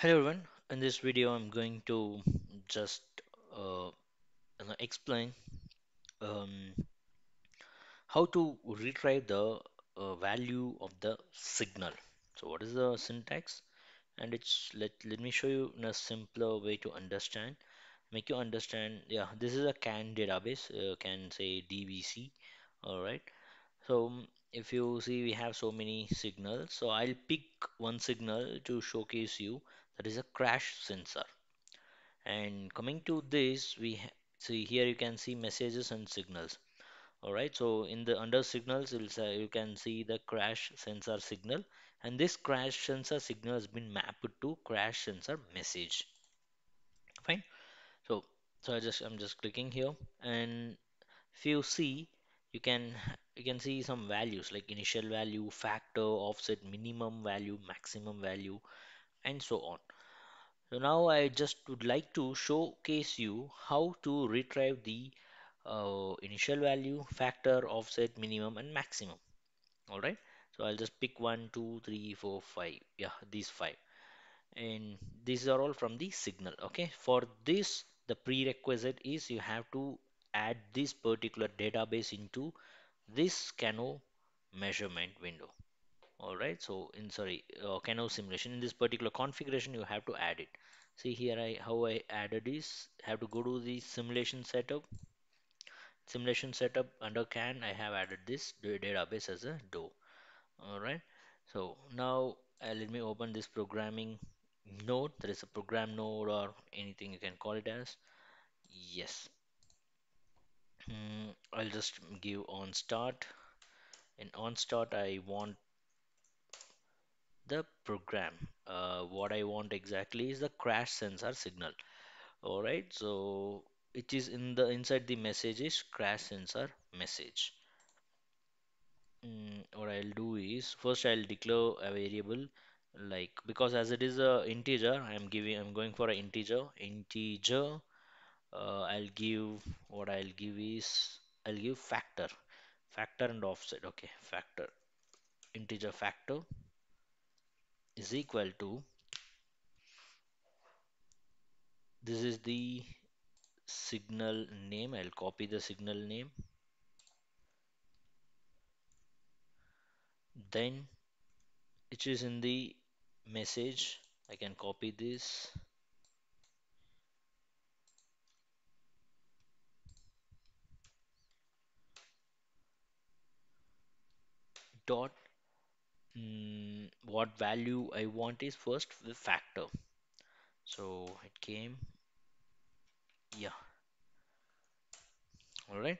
Hello everyone. In this video, I'm going to just uh, explain um, how to retrieve the uh, value of the signal. So, what is the syntax? And it's let let me show you in a simpler way to understand, make you understand. Yeah, this is a CAN database. Uh, can say DBC. All right. So mm, if you see, we have so many signals. So I'll pick one signal to showcase you. That is a crash sensor. And coming to this, we see here you can see messages and signals. All right. So in the under signals, say, uh, you can see the crash sensor signal, and this crash sensor signal has been mapped to crash sensor message. Fine. So so I just I'm just clicking here, and if you see, you can you can see some values like initial value, factor, offset, minimum value, maximum value, and so on. So now I just would like to showcase you how to retrieve the uh, initial value, factor, offset, minimum, and maximum. All right. So I'll just pick one, two, three, four, five. Yeah, these five, and these are all from the signal. Okay. For this, the prerequisite is you have to add this particular database into this CANoe measurement window. All right. So in sorry, uh, CANoe simulation in this particular configuration, you have to add it. See here, I how I added is have to go to the simulation setup. Simulation setup under CAN, I have added this database as a DO. All right. So now uh, let me open this programming node. There is a program node or anything you can call it as. Yes. Mm, I'll just give on start. In on start, I want the program. Uh, what I want exactly is the crash sensor signal. All right, so it is in the inside the message is crash sensor message. Mm, what I'll do is first I'll declare a variable like because as it is a integer, I'm giving I'm going for an integer. Integer. Uh, I'll give what I'll give is I'll give factor, factor and offset. Okay, factor integer factor is equal to this is the signal name. I'll copy the signal name. Then it is in the message. I can copy this. Dot mm, what value I want is first the factor. So it came yeah. All right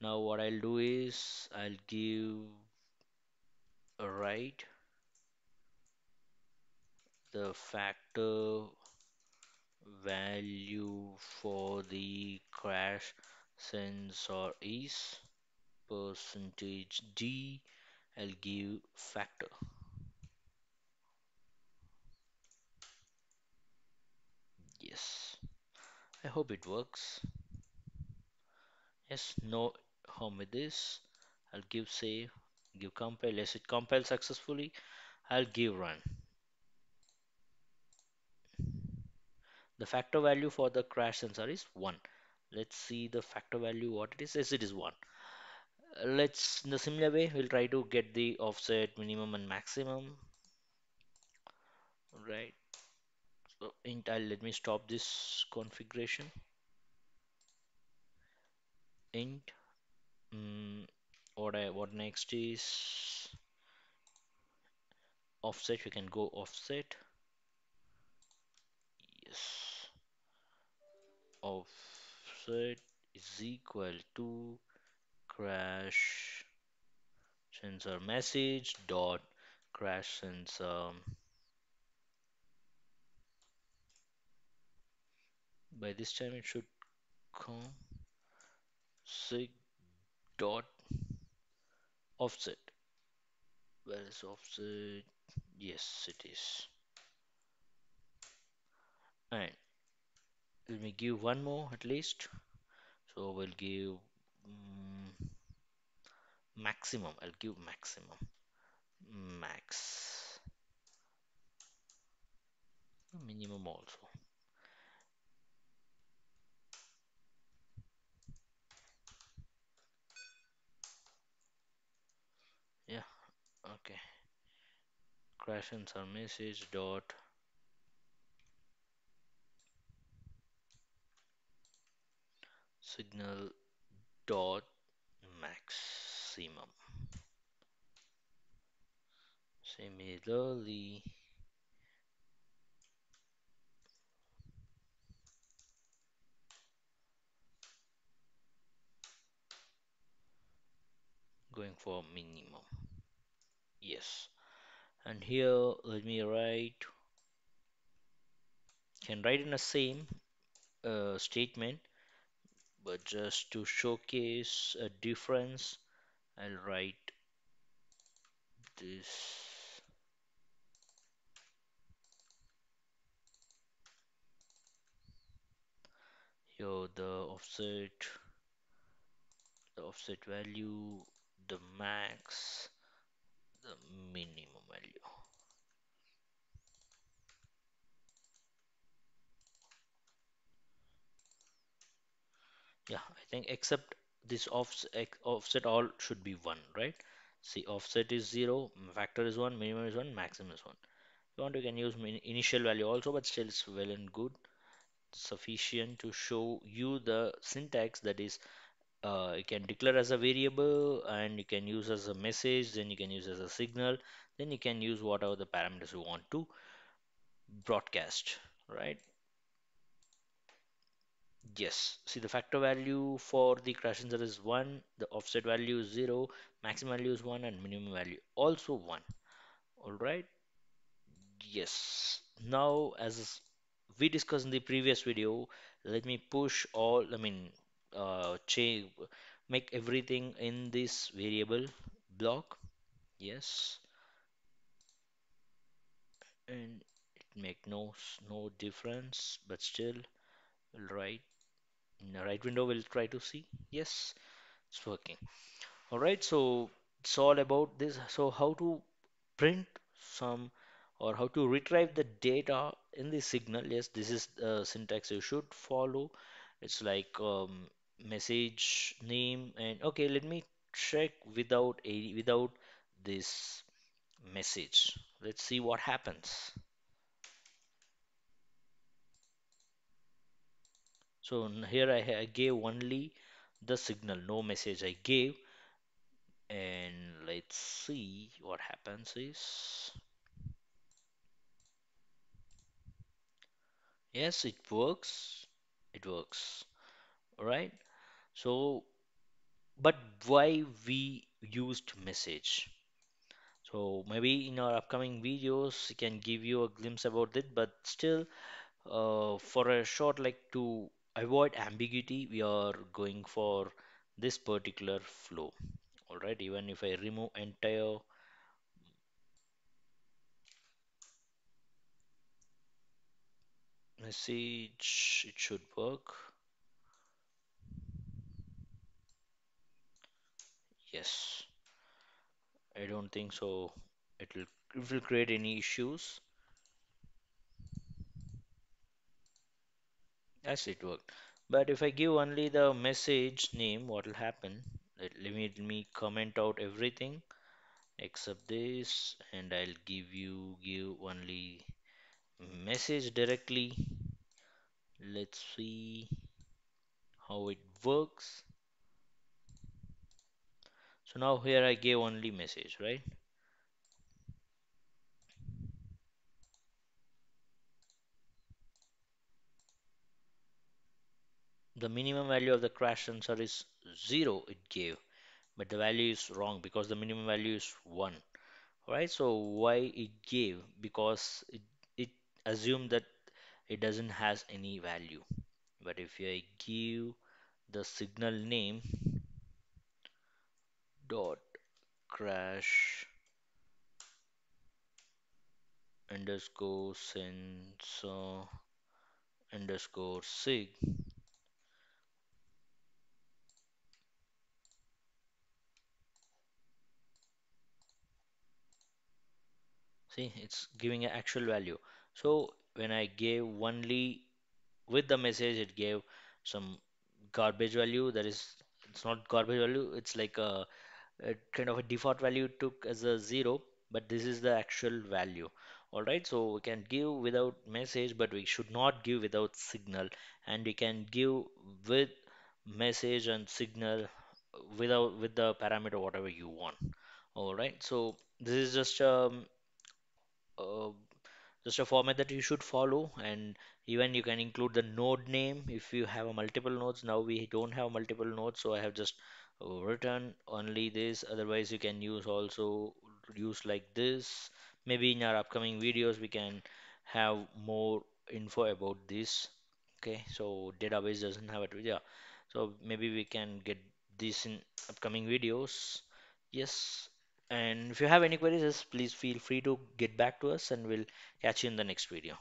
now what I'll do is I'll give a write the factor value for the crash sensor is percentage D I'll give factor. Yes. I hope it works. Yes no harm with this. I'll give save give compile yes it compiled successfully. I'll give run. The factor value for the crash sensor is 1 let's see the factor value what it is. Yes it is 1 Uh, let's in the similar way we'll try to get the offset minimum and maximum. Right so int let me stop this configuration. Int mm, what I what next is offset we can go offset. Yes. Offset is equal to crash sensor message dot crash sensor. By this time it should come. Sig dot offset. Where is offset? Yes it is. And let me give one more at least. So we'll give mm, maximum. I'll give maximum. Max. Minimum also. Yeah, okay. Crash sensor message dot. Signal dot maximum. Similarly, going for minimum. Yes. And here, let me write, can write in the same uh, statement, but just to showcase a difference, I'll write this here the offset, the offset value, the max, the minimum value. Yeah, I think except this offset, offset all should be 1, right? See, offset is 0, factor is 1, minimum is 1, maximum is 1. If you want, you can use initial value also, but still it's well and good. Sufficient to show you the syntax that is, uh, you can declare as a variable and you can use as a message, then you can use as a signal, then you can use whatever the parameters you want to broadcast, right? Yes, see the factor value for the crash sensor is 1, the offset value is 0, maximum value is 1, and minimum value also 1. Alright, yes. Now, as we discussed in the previous video, let me push all, I mean, uh, change, make everything in this variable block. Yes, and it make no no difference, but still, write in the right window. We'll try to see. Yes, it's working. All right, so it's all about this. So how to print some or how to retrieve the data in the signal. Yes, this is the syntax you should follow. It's like um, message name and okay, let me check without a without this message. Let's see what happens. So here I, I gave only the signal, no message I gave, and let's see what happens is. Yes, it works. It works. All right. So, but why we used message? So maybe in our upcoming videos, can give you a glimpse about it. But still, uh, for a short, like to avoid ambiguity, we are going for this particular flow. All right. Even if I remove entire message, it should work. Yes. I don't think so. It will it will create any issues. Yes, it worked. But if I give only the message name, what will happen? Let, me, me comment out everything except this, and I'll give you give only message directly. Let's see how it works. So now here I gave only message, right? The minimum value of the crash sensor is zero, it gave, but the value is wrong because the minimum value is one. Right? So why it gave? Because it, it assumed that it doesn't has any value. But if I give the signal name dot crash underscore sensor underscore sig, see it's giving an actual value. So when I gave only with the message, it gave some garbage value. That is, it's not garbage value. It's like a, a kind of a default value took as a zero, but this is the actual value. All right, so we can give without message, but we should not give without signal, and we can give with message and signal without with the parameter whatever you want. All right, so this is just um, uh, just a format that you should follow and even you can include the node name if you have a multiple nodes. Now we don't have multiple nodes so I have just uh, written only this. Otherwise you can use also use like this. Maybe in our upcoming videos we can have more info about this. Okay so database doesn't have it. Yeah so maybe we can get this in upcoming videos. Yes and if you have any queries, just please feel free to get back to us and we'll catch you in the next video.